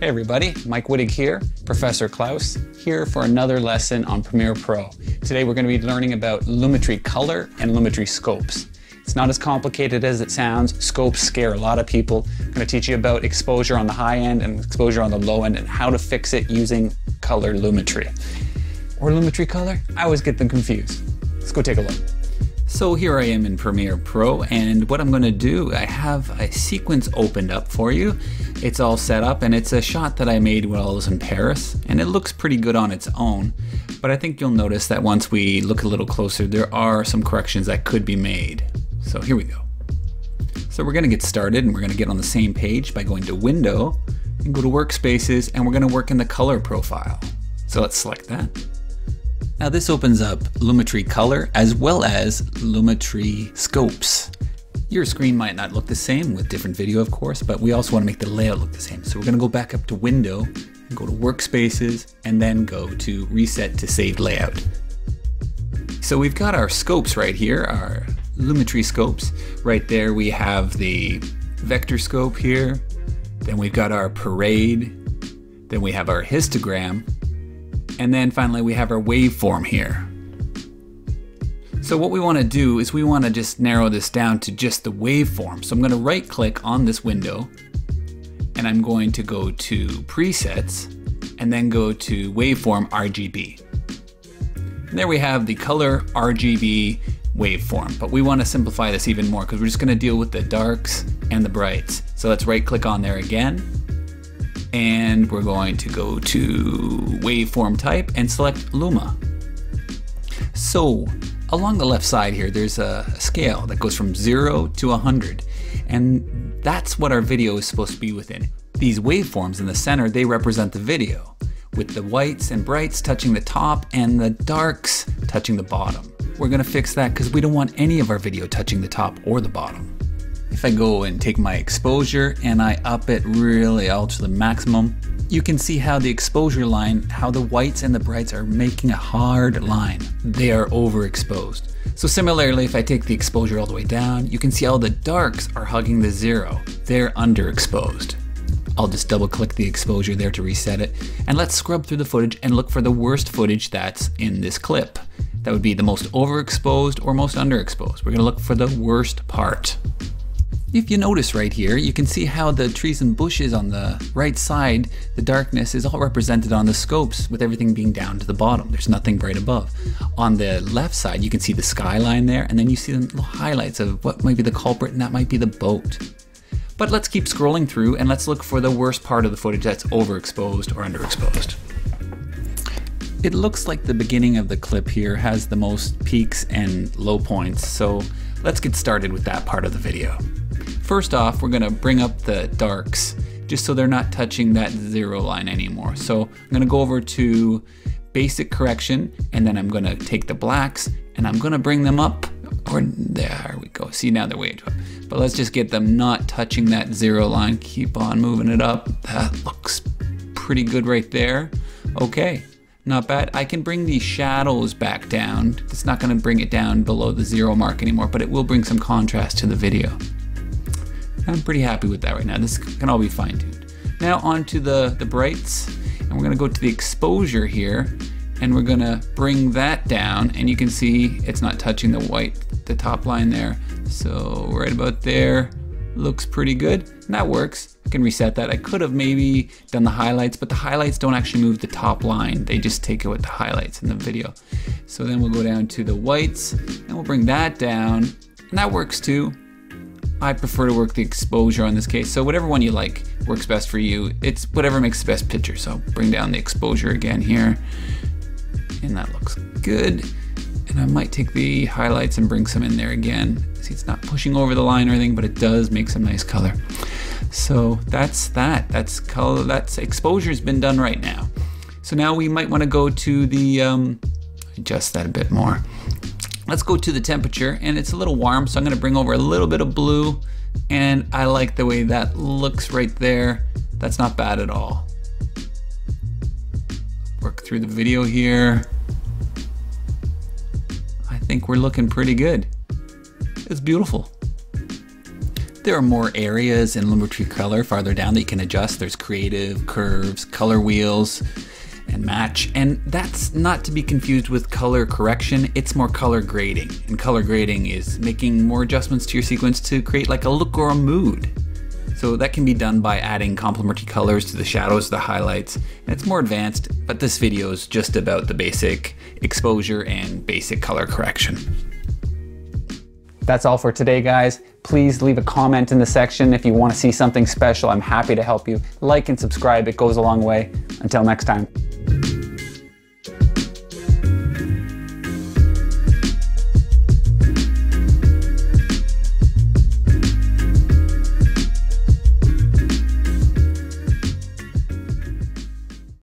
Hey everybody, Mike Wittig here, Professor Klaus, here for another lesson on Premiere Pro. Today we're going to be learning about Lumetri color and Lumetri scopes. It's not as complicated as it sounds. Scopes scare a lot of people. I'm going to teach you about exposure on the high end and exposure on the low end and how to fix it using color Lumetri. Or Lumetri color? I always get them confused. Let's go take a look. So here I am in Premiere Pro and what I'm going to do, I have a sequence opened up for you. It's all set up and it's a shot that I made while I was in Paris and it looks pretty good on its own. But I think you'll notice that once we look a little closer, there are some corrections that could be made. So here we go. So we're going to get started and we're going to get on the same page by going to Window and go to Workspaces and we're going to work in the color profile. So let's select that. Now this opens up Lumetri Color as well as Lumetri Scopes. Your screen might not look the same with different video of course, but we also want to make the layout look the same. So we're going to go back up to Window, go to Workspaces, and then go to Reset to Save Layout. So we've got our scopes right here, our Lumetri scopes. Right there we have the vector scope here, then we've got our parade, then we have our histogram, and then finally we have our waveform here. So what we want to do is we want to just narrow this down to just the waveform. So I'm going to right click on this window and I'm going to go to presets and then go to waveform RGB. And there we have the color RGB waveform, but we want to simplify this even more because we're just going to deal with the darks and the brights. So let's right click on there again and we're going to go to waveform type and select Luma. So along the left side here, there's a scale that goes from zero to 100. And that's what our video is supposed to be within. These waveforms in the center, they represent the video with the whites and brights touching the top and the darks touching the bottom. We're gonna fix that because we don't want any of our video touching the top or the bottom. If I go and take my exposure and I up it really all to the maximum, you can see how the exposure line, how the whites and the brights are making a hard line. They are overexposed. So similarly, if I take the exposure all the way down, you can see all the darks are hugging the zero. They're underexposed. I'll just double click the exposure there to reset it. And let's scrub through the footage and look for the worst footage that's in this clip. That would be the most overexposed or most underexposed. We're gonna look for the worst part. If you notice right here, you can see how the trees and bushes on the right side, the darkness is all represented on the scopes with everything being down to the bottom. There's nothing bright above. On the left side, you can see the skyline there, and then you see the little highlights of what might be the culprit, and that might be the boat. But let's keep scrolling through and let's look for the worst part of the footage that's overexposed or underexposed. It looks like the beginning of the clip here has the most peaks and low points, so let's get started with that part of the video. First off, we're gonna bring up the darks just so they're not touching that zero line anymore. So I'm gonna go over to basic correction and then I'm gonna take the blacks and I'm gonna bring them up or there we go. See now they're way up. But let's just get them not touching that zero line. Keep on moving it up. That looks pretty good right there. Okay, not bad. I can bring these shadows back down. It's not gonna bring it down below the zero mark anymore, but it will bring some contrast to the video. I'm pretty happy with that right now. This can all be fine tuned. Now on to the, the brights, and we're gonna go to the exposure here, and we're gonna bring that down, and you can see it's not touching the white, the top line there. So right about there, looks pretty good, and that works. I can reset that. I could have maybe done the highlights, but the highlights don't actually move the top line. They just take it with the highlights in the video. So then we'll go down to the whites, and we'll bring that down, and that works too. I prefer to work the exposure on this case. So whatever one you like works best for you. It's whatever makes the best picture. So bring down the exposure again here. And that looks good. And I might take the highlights and bring some in there again. See, it's not pushing over the line or anything, but it does make some nice color. So that's that. That's color. That's exposure's been done right now. So now we might want to go to the um, adjust that a bit more. Let's go to the temperature and it's a little warm so I'm gonna bring over a little bit of blue and I like the way that looks right there. That's not bad at all. Work through the video here. I think we're looking pretty good. It's beautiful. there are more areas in Lumetri Color farther down that you can adjust. There's creative, curves, color wheels, and match. And that's not to be confused with color correction, it's more color grading. And color grading is making more adjustments to your sequence to create like a look or a mood. So that can be done by adding complementary colors to the shadows, the highlights, and it's more advanced, but this video is just about the basic exposure and basic color correction. That's all for today, guys. Please leave a comment in the section if you want to see something special. I'm happy to help you. Like and subscribe, it goes a long way. Until next time.